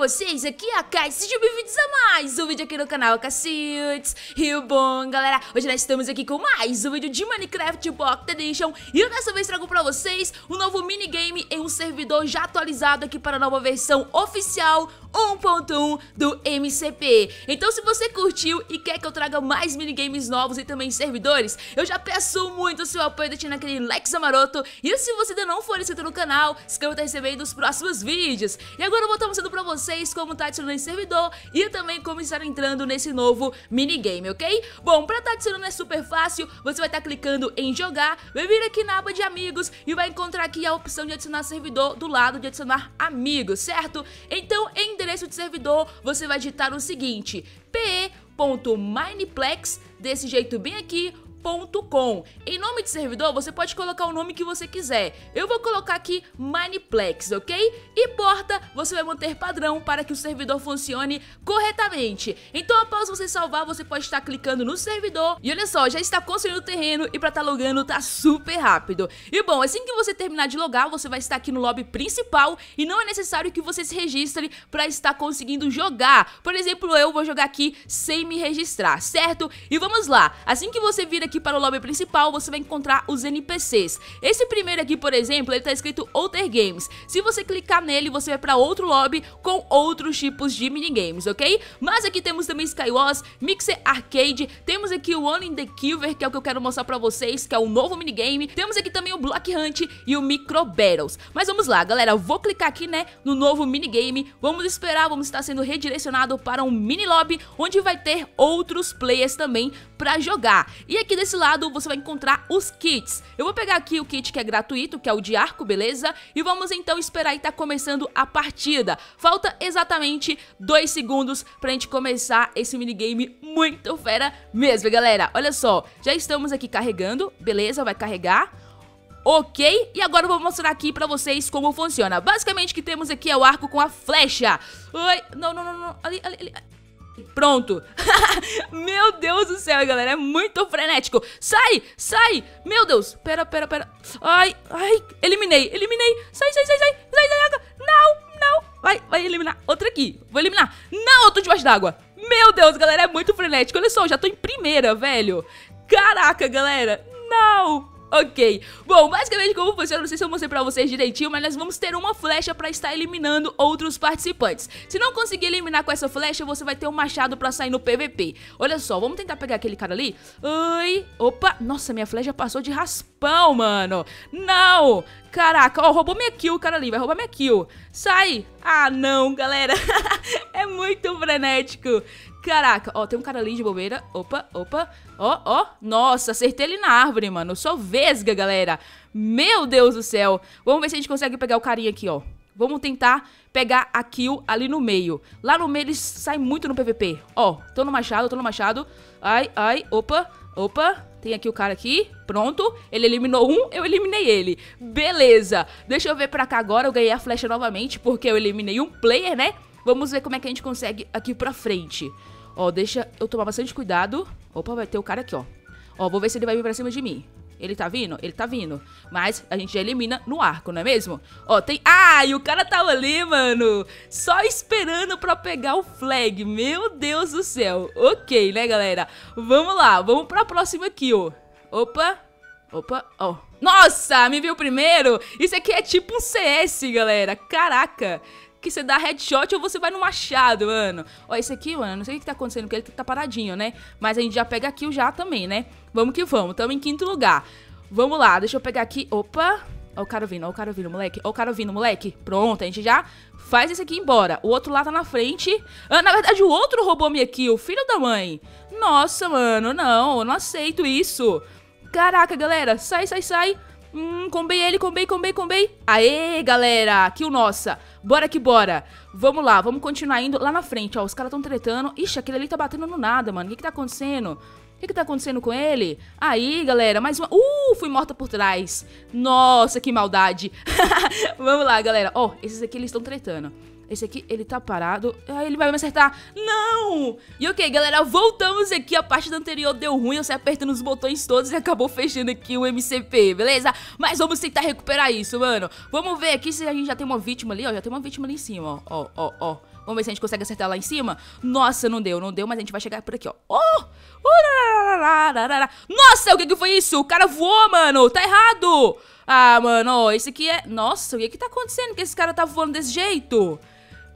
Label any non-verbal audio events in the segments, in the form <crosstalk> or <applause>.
vocês? Aqui é a Kai, sejam bem-vindos a mais um vídeo aqui no canal Cacildes E o bom, galera, hoje nós estamos aqui com mais um vídeo de Minecraft Pocket Edition E eu dessa vez trago pra vocês um novo minigame em um servidor já atualizado aqui para a nova versão oficial 1.1 do MCP. Então se você curtiu e quer que eu traga mais minigames novos e também servidores, eu já peço muito o seu apoio deixando aquele like maroto. E se você ainda não for inscrito no canal, se inscreva para receber os próximos vídeos. E agora eu vou estar mostrando pra vocês como tá adicionando esse servidor e também como estar entrando nesse novo minigame, ok? Bom, pra estar adicionando é super fácil, você vai estar clicando em jogar, vai vir aqui na aba de amigos e vai encontrar aqui a opção de adicionar servidor do lado de adicionar amigos, certo? Então, em endereço de servidor, você vai digitar o seguinte, pe.mineplex, desse jeito bem aqui, .com. Em nome de servidor, você pode colocar o nome que você quiser. Eu vou colocar aqui Maniplex, ok? E porta, você vai manter padrão para que o servidor funcione corretamente. Então, após você salvar, você pode estar clicando no servidor. E olha só, já está construindo o terreno e para estar tá logando tá super rápido. E bom, assim que você terminar de logar, você vai estar aqui no lobby principal e não é necessário que você se registre para estar conseguindo jogar. Por exemplo, eu vou jogar aqui sem me registrar, certo? E vamos lá, assim que você vir aqui para o lobby principal, você vai encontrar os NPCs. Esse primeiro aqui, por exemplo, ele tá escrito Outer Games. Se você clicar nele, você vai para outro lobby com outros tipos de minigames, ok? Mas aqui temos também Skywars, Mixer Arcade, temos aqui o One in the Kilver, que é o que eu quero mostrar pra vocês, que é o novo minigame. Temos aqui também o Block Hunt e o Micro Battles. Mas vamos lá, galera, vou clicar aqui, né, no novo minigame. Vamos esperar, vamos estar sendo redirecionado para um mini lobby, onde vai ter outros players também pra jogar. E aqui desse lado você vai encontrar os kits. Eu vou pegar aqui o kit que é gratuito, que é o de arco, beleza? E vamos então esperar e tá começando a partida. Falta exatamente dois segundos pra gente começar esse minigame muito fera mesmo, galera. Olha só, já estamos aqui carregando, beleza? Vai carregar. Ok, e agora eu vou mostrar aqui pra vocês como funciona Basicamente o que temos aqui é o arco com a flecha Oi, não, não, não, não, ali, ali, ali Pronto. <laughs> Meu Deus do céu, galera. É muito frenético. Sai, sai. Meu Deus. Pera, pera, pera. Ai, ai. Eliminei, eliminei. Sai, sai, sai, sai. Sai da água. Não, não. Vai, vai eliminar. Outra aqui. Vou eliminar. Não, eu tô debaixo d'água. Meu Deus, galera. É muito frenético. Olha só, já tô em primeira, velho. Caraca, galera. Não. Ok, bom, basicamente como funciona, não sei se eu mostrei pra vocês direitinho, mas nós vamos ter uma flecha pra estar eliminando outros participantes. Se não conseguir eliminar com essa flecha, você vai ter um machado pra sair no PVP. Olha só, vamos tentar pegar aquele cara ali. Ai, opa, nossa, minha flecha passou de raspão, mano. Não, caraca, ó, roubou minha kill o cara ali, vai roubar minha kill. Sai. Ah, não, galera, <laughs> é muito frenético. Caraca, ó, tem um cara ali de bobeira. Opa, opa. Ó, ó. Nossa, acertei ele na árvore, mano. Eu sou vesga, galera. Meu Deus do céu. Vamos ver se a gente consegue pegar o carinha aqui, ó. Vamos tentar pegar a kill ali no meio. Lá no meio eles saem muito no PVP. Ó, tô no machado, tô no machado. Ai, ai, opa, opa. Tem aqui o cara aqui, pronto. Ele eliminou um, eu eliminei ele. Beleza. Deixa eu ver pra cá agora, eu ganhei a flecha novamente, porque eu eliminei um player, né? Vamos ver como é que a gente consegue aqui pra frente. Ó, deixa eu tomar bastante cuidado. Opa, vai ter o cara aqui, ó. Ó, vou ver se ele vai vir pra cima de mim. Ele tá vindo? Ele tá vindo. Mas a gente já elimina no arco, não é mesmo? Ó, tem... Ah, e o cara tava ali, mano. Só esperando pra pegar o flag. Meu Deus do céu. Ok, né, galera? Vamos lá. Vamos pra próxima aqui, ó. Opa. Opa. Ó. Nossa, me viu primeiro? Isso aqui é tipo um CS, galera. Caraca que você dá headshot ou você vai no machado, mano. Ó, esse aqui, mano, não sei o que tá acontecendo, porque ele tá paradinho, né? Mas a gente já pega kill já também, né? Vamos que vamos, tamo em quinto lugar. Vamos lá, deixa eu pegar aqui, opa... Ó o cara vindo, ó o cara vindo, moleque. Ó o cara vindo, moleque. Pronto, a gente já faz esse aqui embora. O outro lá tá na frente. Ah, na verdade, o outro roubou minha kill, filho da mãe. Nossa, mano, não, eu não aceito isso. Caraca, galera, sai, sai, sai. Hum, combei ele, combei, combei, combei. Aê, galera, kill nossa. Bora que bora. Vamos lá, vamos continuar indo lá na frente, ó. Os caras estão tretando. Ixi, aquele ali tá batendo no nada, mano. O que que tá acontecendo? O que que tá acontecendo com ele? Aí, galera, mais uma... Uh, fui morta por trás. Nossa, que maldade. <laughs> vamos lá, galera. Ó, esses aqui eles estão tretando. Esse aqui, ele tá parado. Ah, ele vai me acertar. Não! E ok, galera, voltamos aqui. A parte da anterior deu ruim, eu saí apertando os botões todos e acabou fechando aqui o MCP, beleza? Mas vamos tentar recuperar isso, mano. Vamos ver aqui se a gente já tem uma vítima ali, ó. Já tem uma vítima ali em cima, ó. Ó, ó, ó. Vamos ver se a gente consegue acertar lá em cima. Nossa, não deu, não deu, mas a gente vai chegar por aqui, ó. Oh! Nossa, o que que foi isso? O cara voou, mano. Tá errado. Ah, mano, esse aqui é... Nossa, o que que tá acontecendo que esse cara tá voando desse jeito?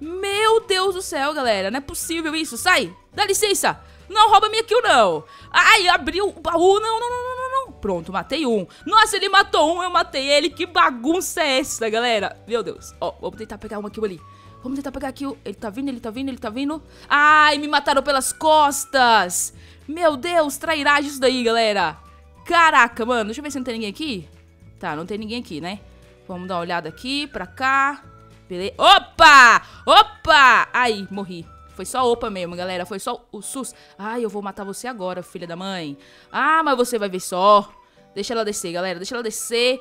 Meu Deus do céu, galera. Não é possível isso. Sai. Dá licença. Não rouba minha kill, não. Ai, abriu o baú. Não, não, não, não, não. Pronto, matei um. Nossa, ele matou um, eu matei ele. Que bagunça é essa, galera? Meu Deus. Ó, vamos tentar pegar uma kill ali. Vamos tentar pegar aqui. Ele tá vindo, ele tá vindo, ele tá vindo. Ai, me mataram pelas costas. Meu Deus, trairagem isso daí, galera. Caraca, mano. Deixa eu ver se não tem ninguém aqui. Tá, não tem ninguém aqui, né? Vamos dar uma olhada aqui, pra cá. Beleza. Opa! Opa! Aí, morri. Foi só opa mesmo, galera. Foi só o sus. Ai, eu vou matar você agora, filha da mãe. Ah, mas você vai ver só. Deixa ela descer, galera. Deixa ela descer.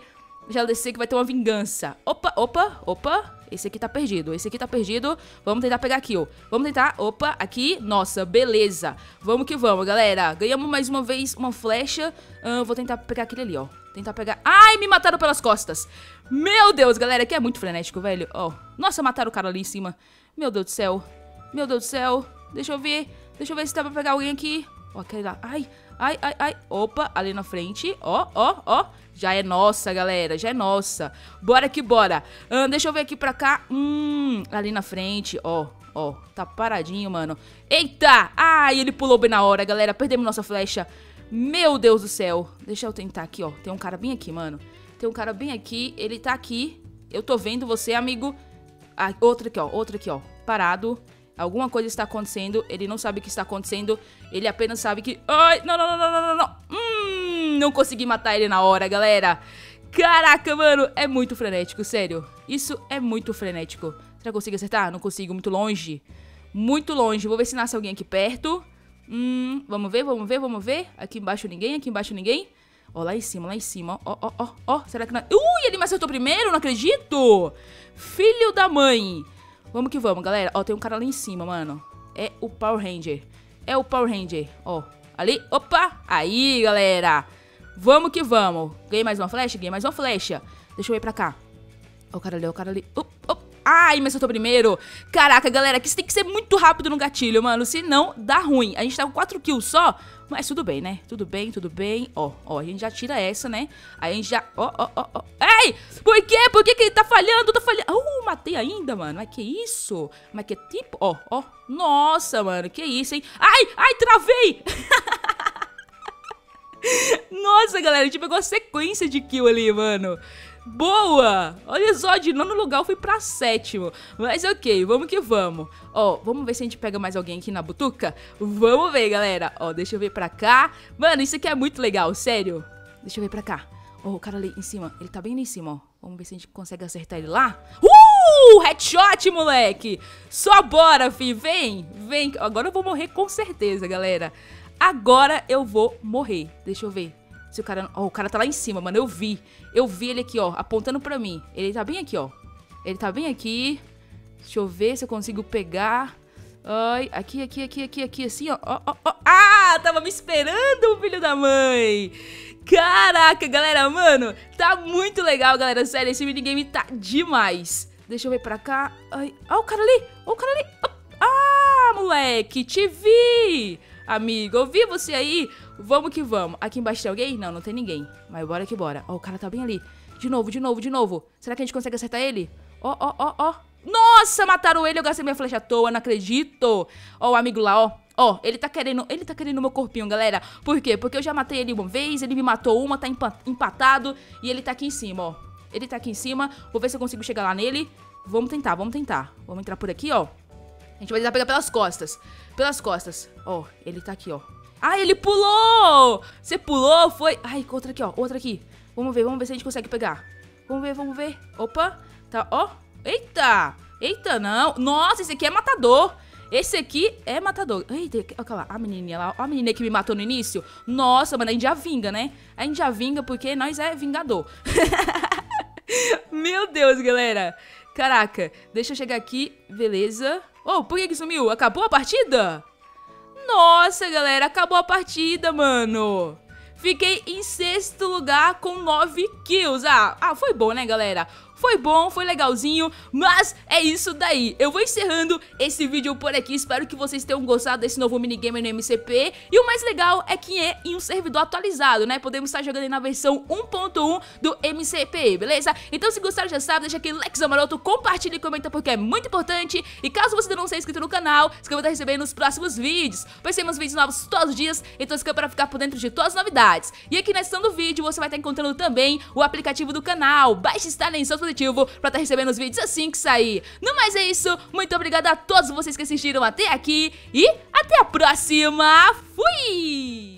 Ela descer que vai ter uma vingança. Opa, opa, opa. Esse aqui tá perdido. Esse aqui tá perdido. Vamos tentar pegar aqui, ó. Vamos tentar. Opa, aqui. Nossa, beleza. Vamos que vamos, galera. Ganhamos mais uma vez uma flecha. Uh, vou tentar pegar aquele ali, ó. Tentar pegar... Ai, me mataram pelas costas. Meu Deus, galera. Aqui é muito frenético, velho. Ó. Nossa, mataram o cara ali em cima. Meu Deus do céu. Meu Deus do céu. Deixa eu ver. Deixa eu ver se dá pra pegar alguém aqui. Ó, aquele lá. Ai, ai, ai, ai. Opa, ali na frente. Ó, ó, ó. Já é nossa, galera. Já é nossa. Bora que bora. Ah, deixa eu ver aqui pra cá. Hum, ali na frente. Ó, ó. Tá paradinho, mano. Eita! Ai, ele pulou bem na hora, galera. Perdemos nossa flecha. Meu Deus do céu. Deixa eu tentar aqui, ó. Tem um cara bem aqui, mano. Tem um cara bem aqui. Ele tá aqui. Eu tô vendo você, amigo. Ah, outro aqui, ó. Outro aqui, ó. Parado. Alguma coisa está acontecendo. Ele não sabe o que está acontecendo. Ele apenas sabe que... Ai, não, não, não, não, não, não. Hum, não consegui matar ele na hora, galera. Caraca, mano. É muito frenético, sério. Isso é muito frenético. Será que eu consigo acertar? Não consigo, muito longe. Muito longe. Vou ver se nasce alguém aqui perto. Hum, vamos ver, vamos ver, vamos ver. Aqui embaixo ninguém, aqui embaixo ninguém. Ó, lá em cima, lá em cima. Ó, ó, ó, ó. Será que... Na... Ui, ele me acertou primeiro, não acredito. Filho da mãe. Vamos que vamos, galera. Ó, tem um cara ali em cima, mano. É o Power Ranger. É o Power Ranger. Ó, ali. Opa! Aí, galera. Vamos que vamos. Ganhei mais uma flecha? Ganhei mais uma flecha. Deixa eu ir pra cá. Ó, o cara ali, ó, o cara ali. Up, up. Ai, me acertou primeiro. Caraca, galera, aqui você tem que ser muito rápido no gatilho, mano. Senão, dá ruim. A gente tá com 4 kills só. Mas tudo bem, né? Tudo bem, tudo bem. Ó, ó, a gente já tira essa, né? Aí a gente já... Ó, ó, ó, ó. Ei! Por quê? Por que que ele tá falhando? Tá falhando. Uh, matei ainda, mano. Mas que isso? Mas que tipo... Ó, ó. Nossa, mano. Que isso, hein? Ai, ai, travei! <laughs> Nossa, galera. A gente pegou a sequência de kill ali, mano. Boa! Olha só, de nono lugar eu fui pra sétimo. Mas ok, vamos que vamos. Ó, vamos ver se a gente pega mais alguém aqui na butuca? Vamos ver, galera. Ó, deixa eu ver pra cá. Mano, isso aqui é muito legal, sério. Deixa eu ver pra cá. Ó, o cara ali em cima. Ele tá bem ali em cima, ó. Vamos ver se a gente consegue acertar ele lá. Uh! Headshot, moleque! Só bora, fi. Vem, vem. Agora eu vou morrer com certeza, galera. Agora eu vou morrer. Deixa eu ver. Se o cara... Ó, o cara tá lá em cima, mano. Eu vi. Eu vi ele aqui, ó. Apontando pra mim. Ele tá bem aqui, ó. Ele tá bem aqui. Deixa eu ver se eu consigo pegar. Ai, aqui, aqui, aqui, aqui, aqui, assim, ó. ó, ó, ó. Ah, tava me esperando, filho da mãe. Caraca, galera, mano. Tá muito legal, galera. Sério, esse minigame tá demais. Deixa eu ver pra cá. Ai, ó o cara ali. Ó o cara ali. Ah, moleque, te vi. Amigo, eu vi você aí. Vamos que vamos. Aqui embaixo tem alguém? Não, não tem ninguém. Mas bora que bora. Ó, o cara tá bem ali. De novo, de novo, de novo. Será que a gente consegue acertar ele? Ó, ó, ó, ó. Nossa, mataram ele. Eu gastei minha flecha à toa, não acredito. Ó, o amigo lá, ó. Ó, ele tá querendo, ele tá querendo meu corpinho, galera. Por quê? Porque eu já matei ele uma vez, ele me matou uma, tá empatado e ele tá aqui em cima, ó. Ele tá aqui em cima. Vou ver se eu consigo chegar lá nele. Vamos tentar, vamos tentar. Vamos entrar por aqui, ó. A gente vai tentar pegar pelas costas. Pelas costas. Ó, ele tá aqui, ó. Ah, ele pulou! Você pulou, foi... Ai, outra aqui, ó. Outra aqui. Vamos ver, vamos ver se a gente consegue pegar. Vamos ver, vamos ver. Opa. Tá, ó. Eita! Eita, não. Nossa, esse aqui é matador. Esse aqui é matador. Eita, olha lá, a menininha lá. Ó a menina que me matou no início. Nossa, mano, a gente já vinga, né? A gente já vinga porque nós é vingador. <laughs> Meu Deus, galera. Caraca, deixa eu chegar aqui. Beleza. Oh, por que que sumiu? Acabou a partida? Nossa, galera, acabou a partida, mano. Fiquei em sexto lugar com 9 kills. Ah, ah, foi bom, né, galera? Foi bom, foi legalzinho, mas é isso daí. Eu vou encerrando esse vídeo por aqui, espero que vocês tenham gostado desse novo minigame no MCP. E o mais legal é que é em um servidor atualizado, né? Podemos estar jogando na versão 1.1 do MCP, beleza? Então se gostaram já sabe, deixa aquele like maroto, compartilha e comenta porque é muito importante. E caso você ainda não seja inscrito no canal, se inscreva para receber nos próximos vídeos. Pois temos vídeos novos todos os dias, então se inscreva para ficar por dentro de todas as novidades. E aqui na seção do vídeo você vai estar encontrando também o aplicativo do canal. Baixe está em seu dispositivo para estar recebendo os vídeos assim que sair. No mais é isso, muito obrigada a todos vocês que assistiram até aqui e até a próxima. Fui!